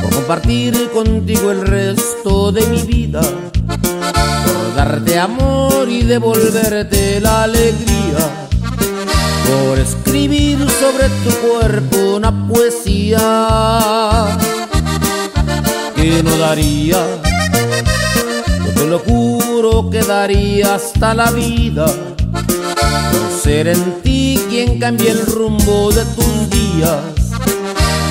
por compartir contigo el resto de mi vida, por darte amor y devolverte la alegría, por escribir sobre tu cuerpo una poesía que no daría. Yo te lo juro que daría hasta la vida por ser en ti quien cambie el rumbo de tus días,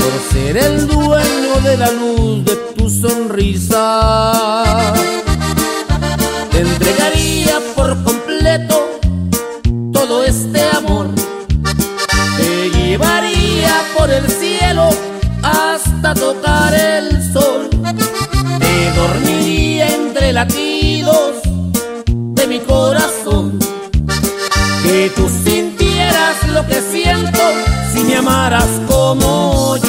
por ser el dueño de la luz de tu sonrisa. Te entregaría por completo todo este amor, te llevaría por el cielo hasta tocar el sol, te dormiría entre latidos de mi corazón que tú sintieras lo que siento si me amaras como yo.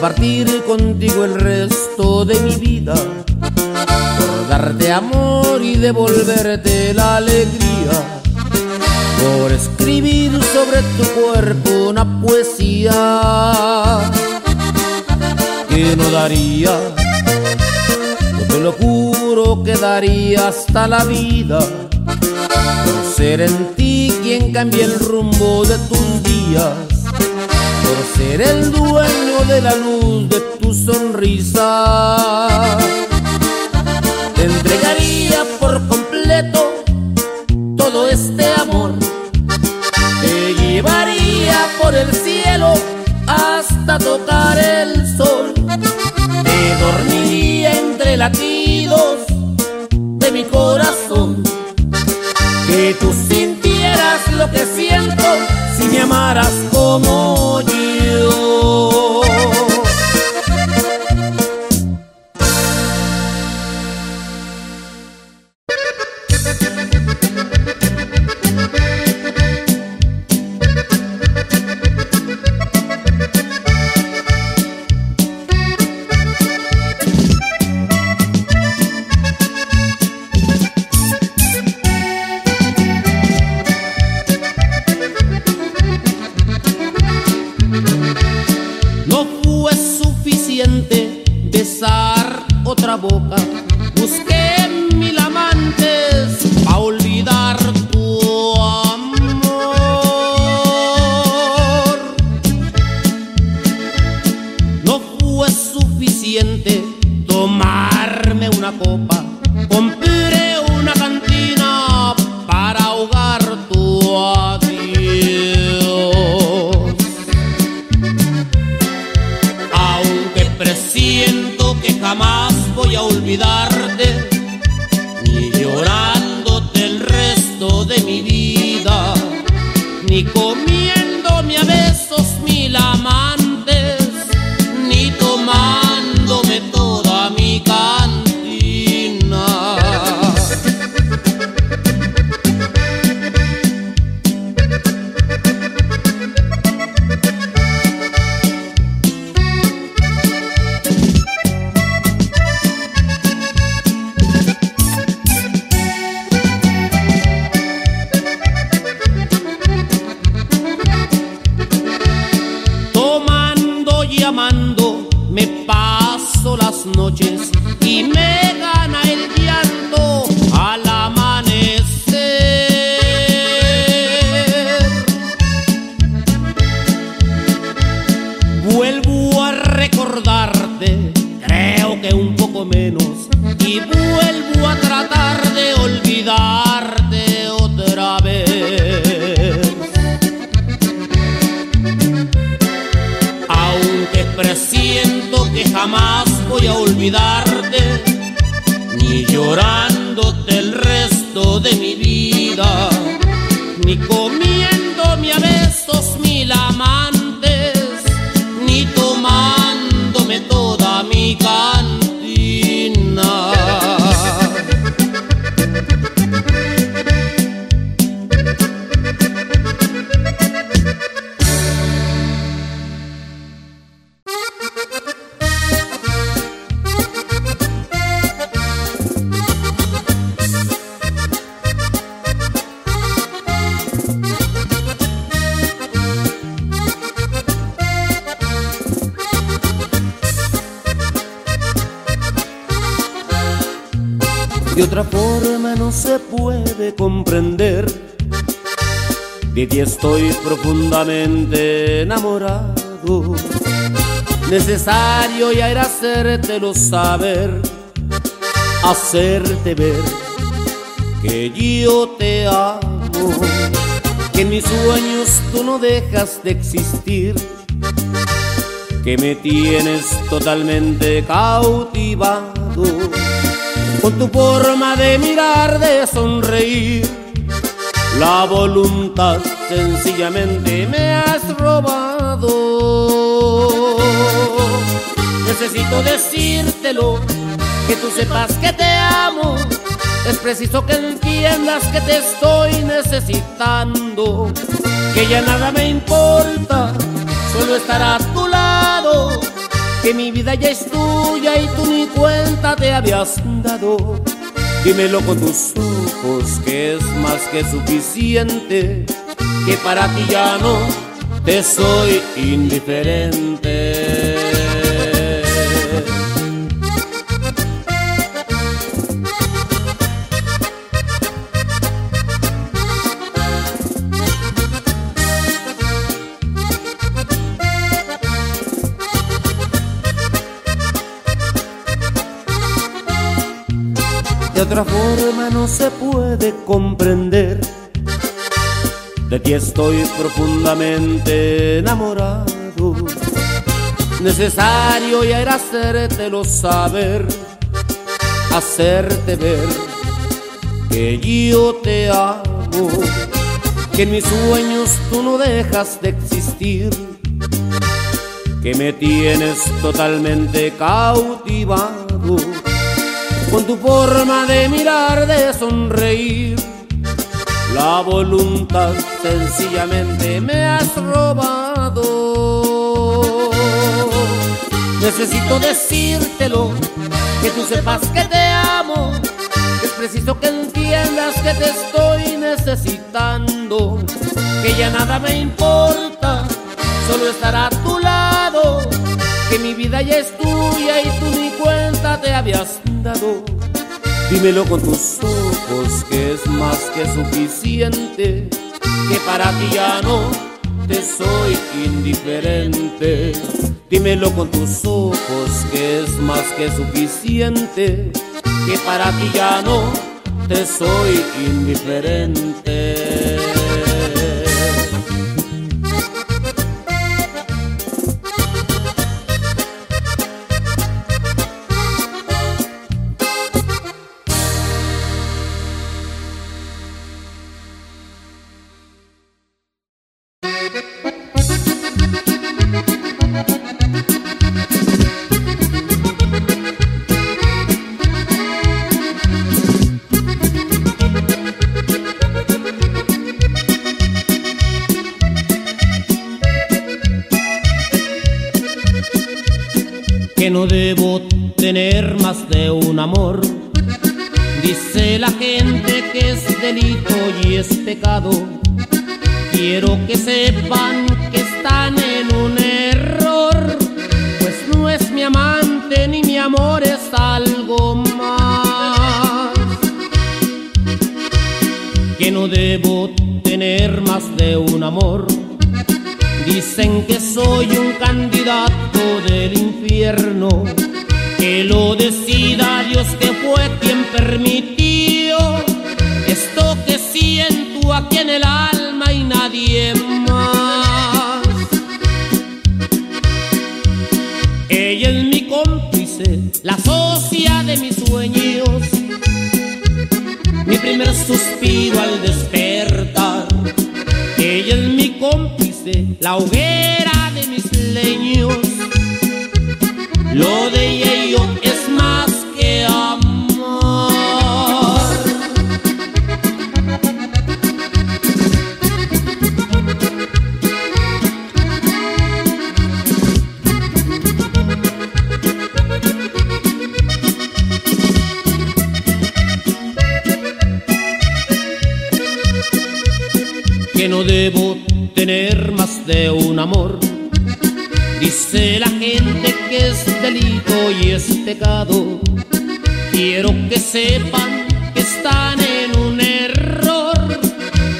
Compartir contigo el resto de mi vida, por darte amor y devolverte la alegría, por escribir sobre tu cuerpo una poesía que no daría, yo te lo juro que daría hasta la vida, por ser en ti quien cambie el rumbo de tus días por ser el dueño de la luz de tu sonrisa. Te entregaría por completo todo este amor. Te llevaría por el cielo hasta tocar el sol. Te dormiría entre latidos de mi corazón. Que tú sintieras lo que siento si me amaras como y vuelvo a tratar de olvidarte otra vez. Aunque presiento que jamás voy a olvidarte, ni llorándote estoy profundamente enamorado. Necesario ya era hacértelo saber, hacerte ver que yo te amo, que en mis sueños tú no dejas de existir, que me tienes totalmente cautivado con tu forma de mirar, de sonreír. La voluntad sencillamente me has robado. Necesito decírtelo, que tú sepas que te amo. Es preciso que entiendas que te estoy necesitando, que ya nada me importa, solo estar a tu lado que mi vida ya es tuya y tú ni cuenta te habías dado. Dímelo con tus ojos que es más que suficiente, que para ti ya no te soy indiferente. de otra forma no se puede comprender. De ti estoy profundamente enamorado. Necesario ya era hacértelo saber, hacerte ver que yo te amo, que en mis sueños tú no dejas de existir, que me tienes totalmente cautivado con tu forma de mirar, de sonreír. La voluntad sencillamente me has robado. Necesito decírtelo, que tú sepas que te amo. Es preciso que entiendas que te estoy necesitando. Que ya nada me importa, solo estar a tu lado. Que mi vida ya es tuya y tú ni cuenta te habías Dímelo con tus ojos que es más que suficiente, que para ti ya no te soy indiferente. Dímelo con tus ojos que es más que suficiente, que para ti ya no te soy indiferente. Pecado. Quiero que sepan que están en un error, pues no es mi amante ni mi amor es algo más. Que no debo tener más de un amor Dicen que soy un candidato del infierno, que lo decida Dios que fue quien permitió la hoguera de un amor. Dice la gente que es delito y es pecado. Quiero que sepan que están en un error,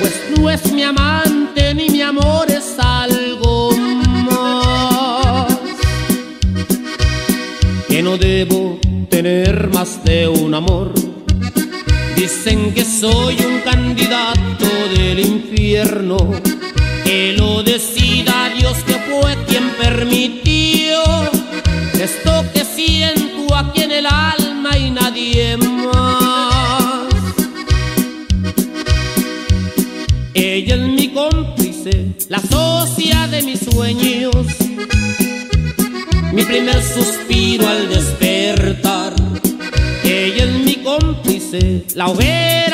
pues no es mi amante ni mi amor es algo más. Que no debo tener más de un amor. Dicen que soy un candidato del infierno, que lo decida Dios que fue quien permitió esto que siento aquí en el alma y nadie más. Ella es mi cómplice, la socia de mis sueños, mi primer suspiro al despertar. Ella es mi cómplice, la hoguera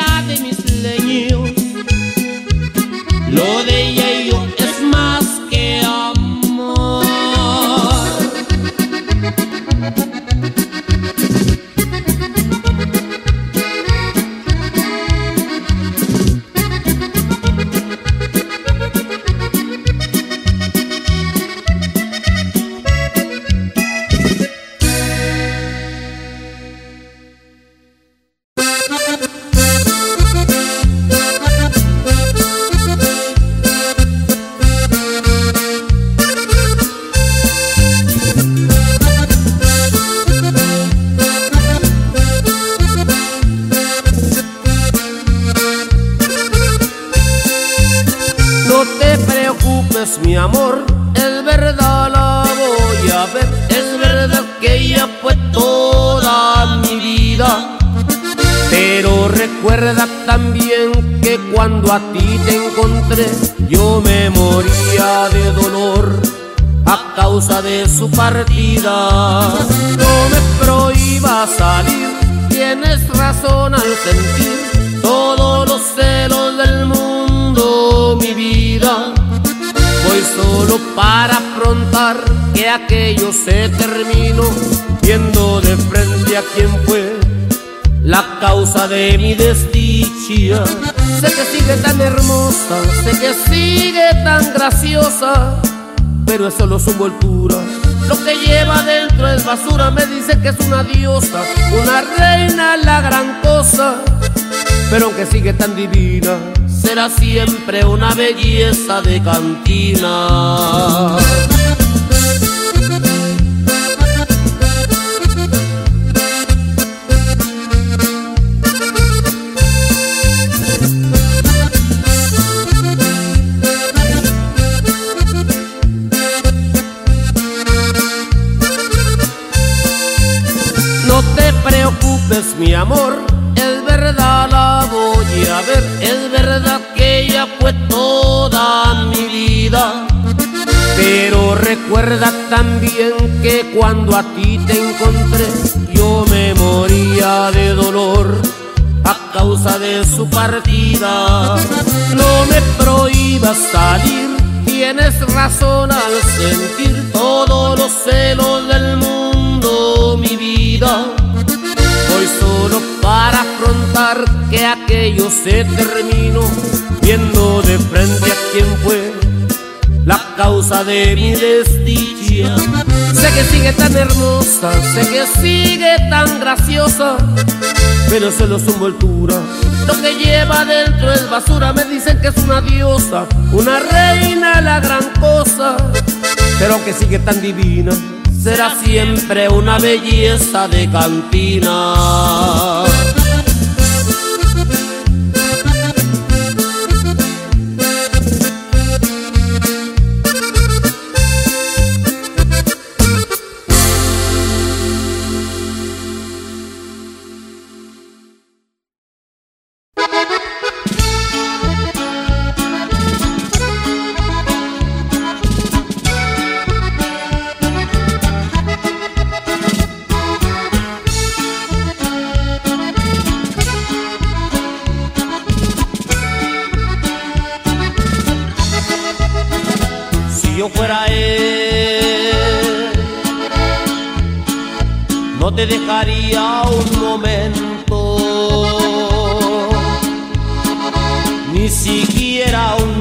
la causa de mi desdicha. Sé que sigue tan hermosa, sé que sigue tan graciosa, pero es solo su envoltura. Lo que lleva dentro es basura, me dice que es una diosa, una reina, la gran cosa. Pero aunque sigue tan divina, será siempre una belleza de cantina. Recuerda también que cuando a ti te encontré, yo me moría de dolor a causa de su partida. No me prohíbas salir, tienes razón al sentir todos los celos del mundo, mi vida. Voy solo para afrontar que aquello se terminó, viendo de frente a causa de mi desdicha. Sé que sigue tan hermosa, sé que sigue tan graciosa, pero solo su envoltura. Lo que lleva dentro es basura, me dicen que es una diosa, una reina, la gran cosa. Pero aunque sigue tan divina, será siempre una belleza de cantina. Si yo fuera él, no te dejaría un momento, ni siquiera un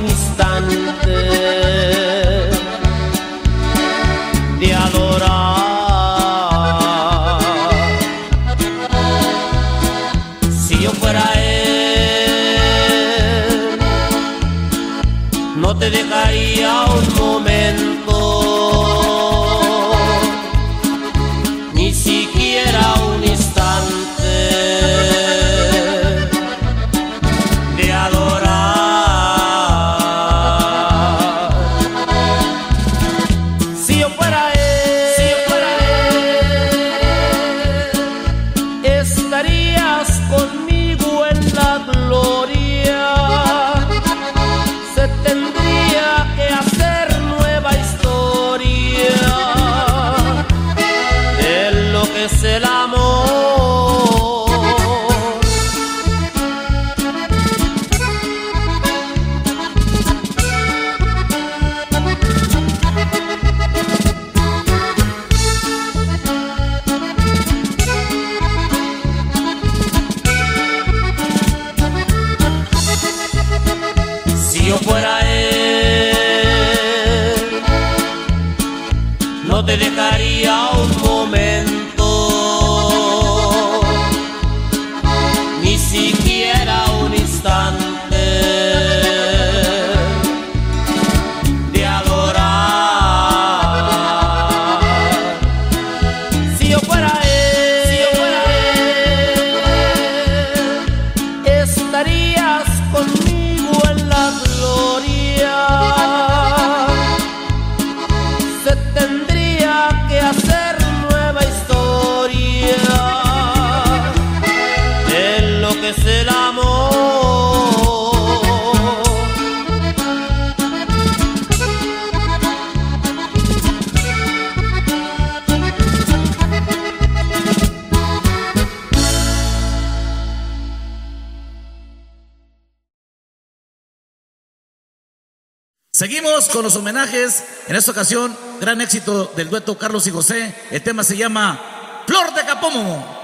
Seguimos con los homenajes. En esta ocasión, gran éxito del dueto Carlos y José. El tema se llama Flor de Capómomo.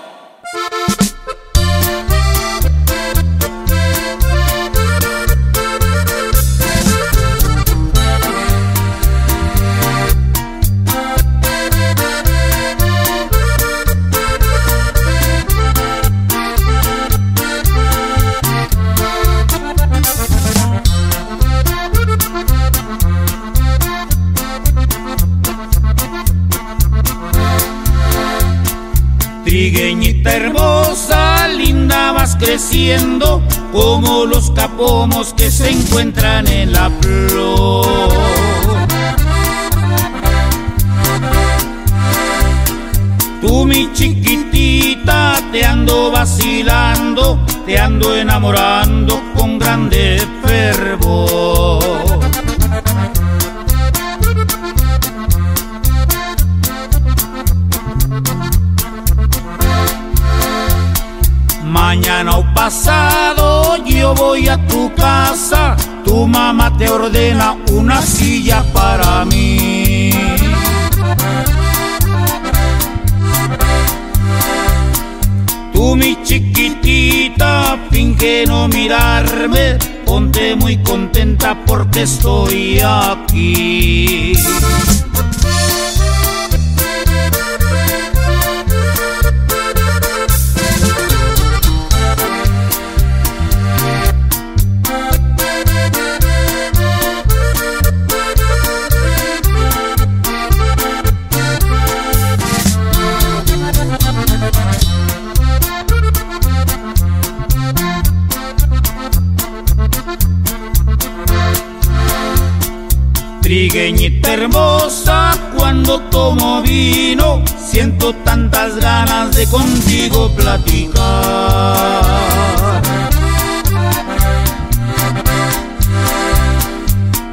Hermosa, linda vas creciendo como los capomos que se encuentran en la flor. Tú mi chiquitita te ando vacilando, te ando enamorando con grande fervor. Te ordena una silla para mí. Tú mi chiquitita, finge no mirarme, ponte muy contenta porque estoy aquí. Cuando tomo vino, siento tantas ganas de contigo platicar.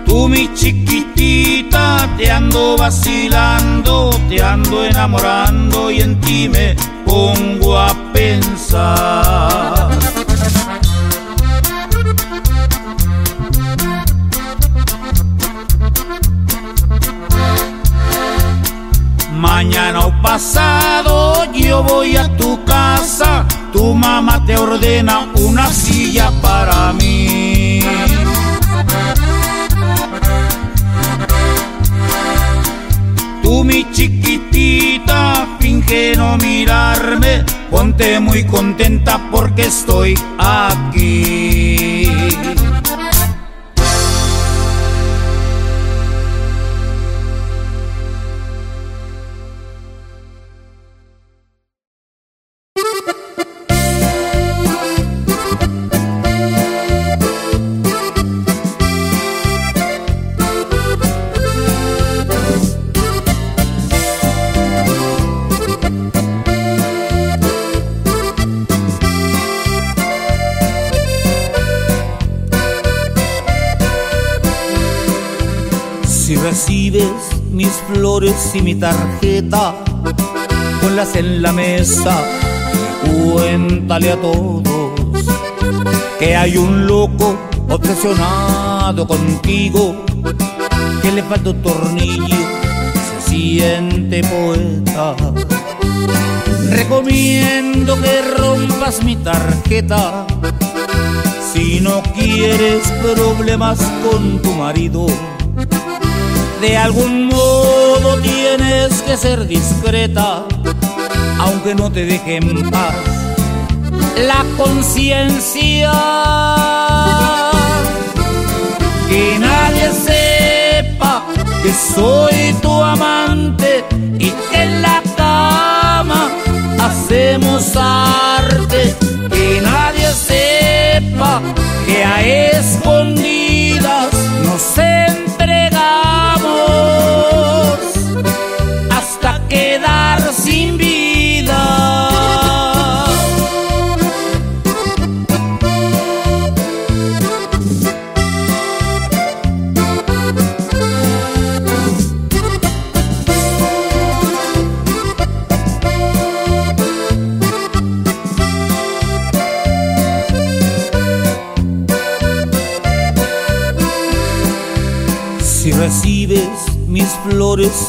Tú mi chiquitita, te ando vacilando, te ando enamorando y en ti me pongo a pensar. Pasado yo voy a tu casa, tu mamá te ordena una silla para mí. Tú mi chiquitita, finge no mirarme, ponte muy contenta porque estoy aquí. Recibes mis flores y mi tarjeta, ponlas en la mesa cuéntale a todos que hay un loco obsesionado contigo, que le falta un tornillo, se siente poeta. Recomiendo que rompas mi tarjeta si no quieres problemas con tu marido. De algún modo tienes que ser discreta, aunque no te deje en paz la conciencia. Que nadie sepa que soy tu amante y que en la cama hacemos arte. Que nadie sepa que a escondidas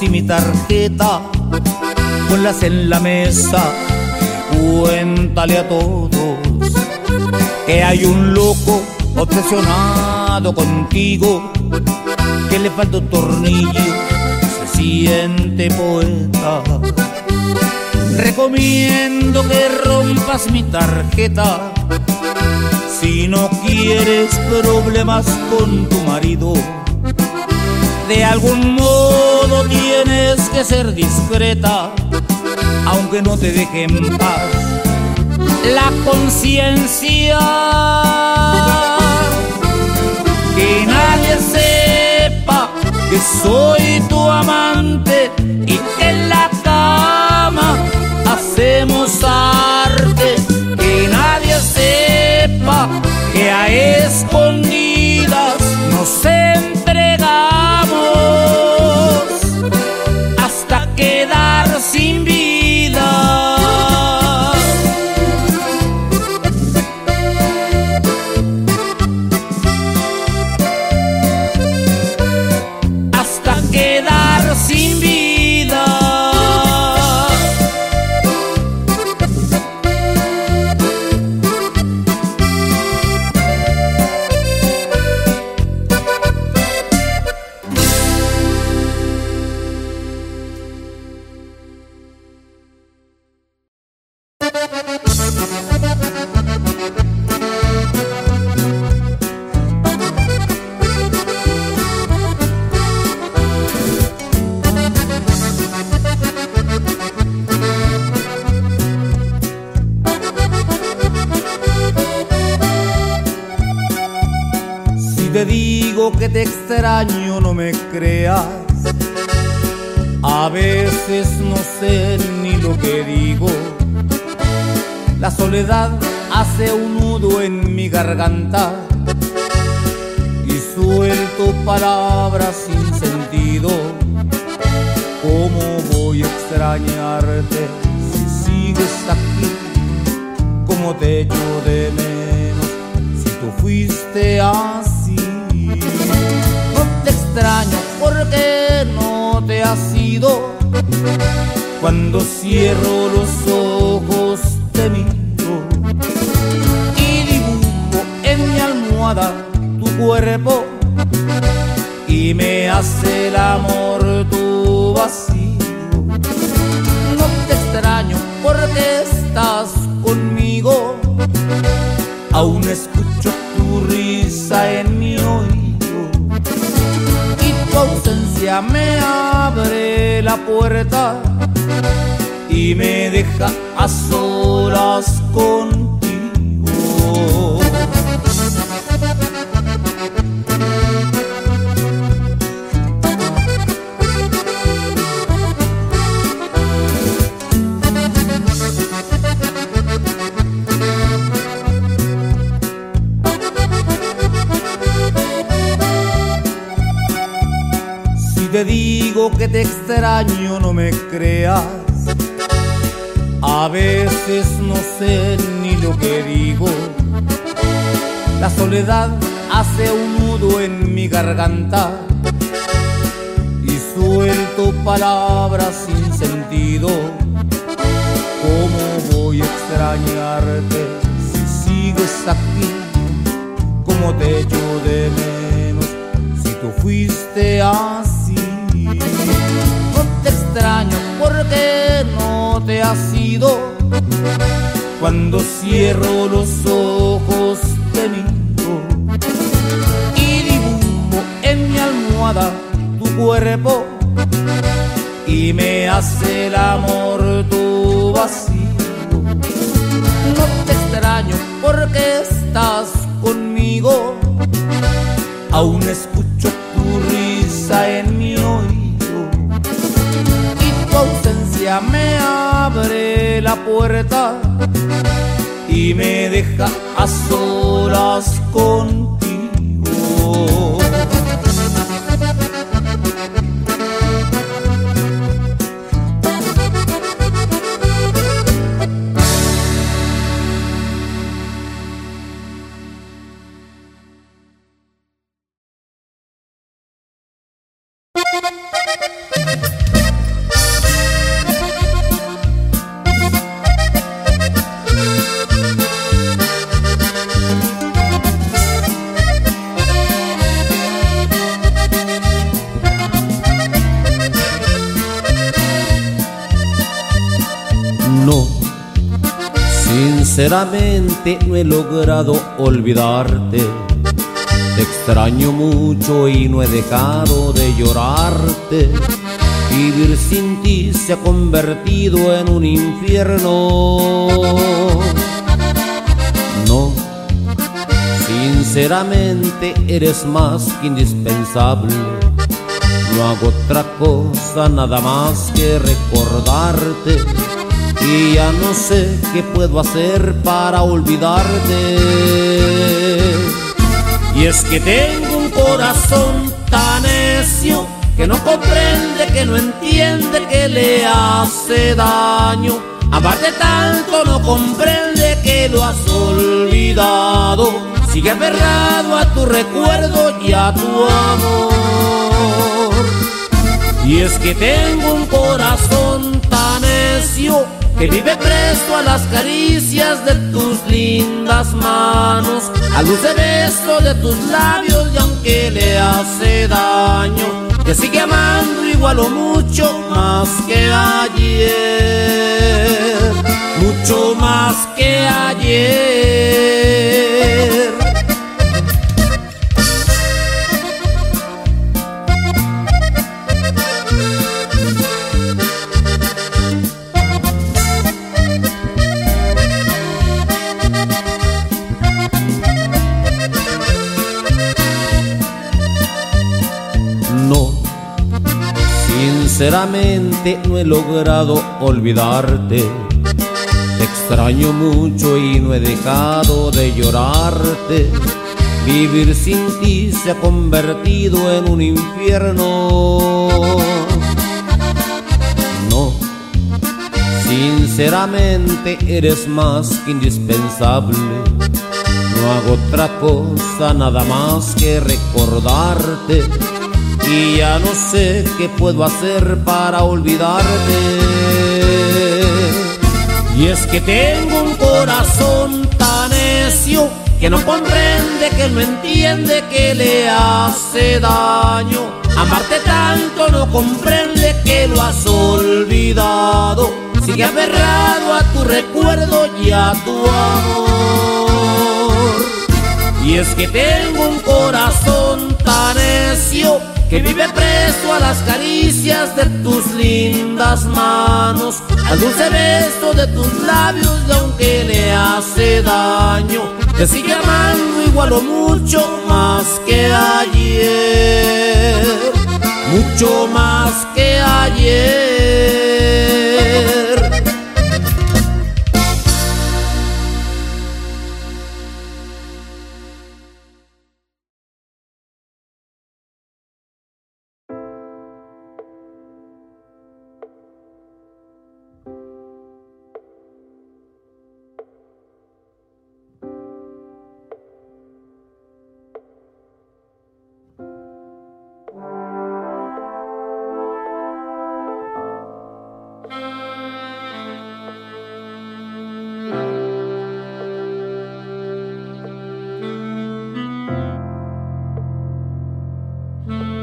y mi tarjeta, ponlas en la mesa cuéntale a todos que hay un loco obsesionado contigo, que le falta un tornillo, se siente poeta. Recomiendo que rompas mi tarjeta si no quieres problemas con tu marido. De algún modo tienes que ser discreta, aunque no te deje en paz la conciencia. Que nadie sepa que soy te digo que te extraño, no me creas. A veces no sé ni lo que digo. La soledad hace un nudo en mi garganta y suelto palabras sin sentido. ¿Cómo voy a extrañarte si sigues aquí? ¿Cómo te echo de menos si tú fuiste así? Extraño porque no te has ido. Cuando cierro los ojos te miro y dibujo en mi almohada tu cuerpo y me hace el amor tu vacío. No te extraño porque estás conmigo. Aún escucho tu risa en mi oído ausencia me abre la puerta y me deja a solas contigo. Que te extraño, no me creas. A veces no sé ni lo que digo. La soledad hace un nudo en mi garganta y suelto palabras sin sentido. ¿Cómo voy a extrañarte si sigues aquí? ¿Cómo te echo de menos si tú fuiste así? Extraño porque no te has ido. Cuando cierro los ojos te miro y dibujo en mi almohada tu cuerpo y me hace el amor tu vacío. No te extraño porque estás conmigo, aún escucho me abre la puerta y me deja a solas contigo. Sinceramente no he logrado olvidarte. Te extraño mucho y no he dejado de llorarte. Vivir sin ti se ha convertido en un infierno. No, sinceramente eres más que indispensable. No hago otra cosa nada más que recordarte y ya no sé qué puedo hacer para olvidarte. Y es que tengo un corazón tan necio que no comprende, que no entiende, que le hace daño. Amarte tanto no comprende que lo has olvidado. Sigue aferrado a tu recuerdo y a tu amor. Y es que tengo un corazón tan necio que vive presto a las caricias de tus lindas manos, al dulce beso de tus labios y aunque le hace daño, te sigue amando igual o mucho más que ayer, mucho más que ayer. Sinceramente no he logrado olvidarte. Te extraño mucho y no he dejado de llorarte. Vivir sin ti se ha convertido en un infierno. No, sinceramente eres más que indispensable. No hago otra cosa nada más que recordarte y ya no sé qué puedo hacer para olvidarte. Y es que tengo un corazón tan necio que no comprende, que no entiende, que le hace daño. Amarte tanto no comprende que lo has olvidado. Sigue aferrado a tu recuerdo y a tu amor. Y es que tengo un corazón necio que vive preso a las caricias de tus lindas manos, al dulce beso de tus labios y aunque le hace daño, te sigue amando igual o mucho más que ayer, mucho más que ayer. Mm-hmm.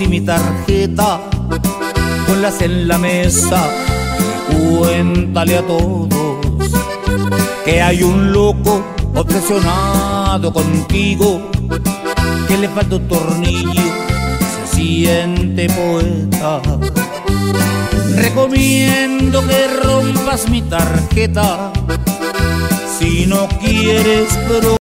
Y mi tarjeta, ponlas en la mesa, cuéntale a todos que hay un loco obsesionado contigo, que le falta un tornillo, se siente poeta. Recomiendo que rompas mi tarjeta si no quieres pro